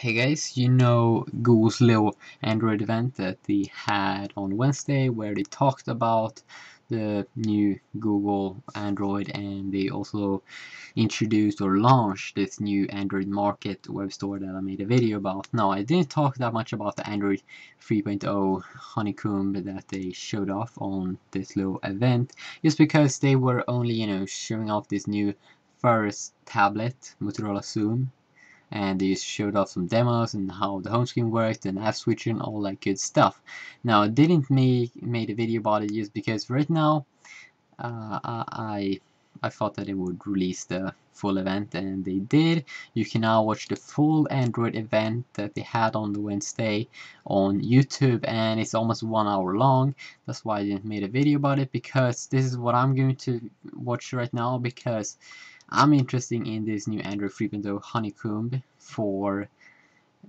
Hey guys, you know Google's little Android event that they had on Wednesday where they talked about the new Google Android and they also introduced or launched this new Android Market web store that I made a video about. Now I didn't talk that much about the Android 3.0 Honeycomb that they showed off on this little event just because they were only you know showing off this new first tablet Motorola Xoom and they showed off some demos and how the home screen worked and app switcher and all that good stuff. Now I didn't make made a video about it just because right now uh, I I thought that they would release the full event and they did. You can now watch the full Android event that they had on the Wednesday on YouTube and it's almost one hour long. That's why I didn't make a video about it because this is what I'm going to watch right now because I'm interested in this new Android 3.0 Honeycomb for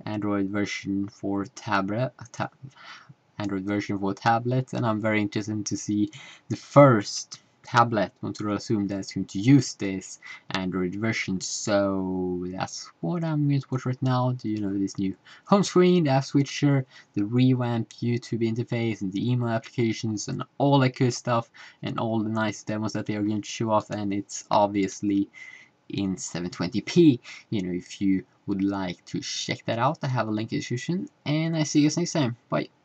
Android version for tablet, tab, Android version for tablets, and I'm very interested to see the first tablet Motorola Xoom that's going to use this Android version. So that's what I'm going to watch right now. Do you know this new home screen the app switcher the revamped YouTube interface and the email applications and all that good stuff and all the nice demos that they are going to show off and it's obviously in 720p you know if you would like to check that out I have a link in the description and I see you guys next time. Bye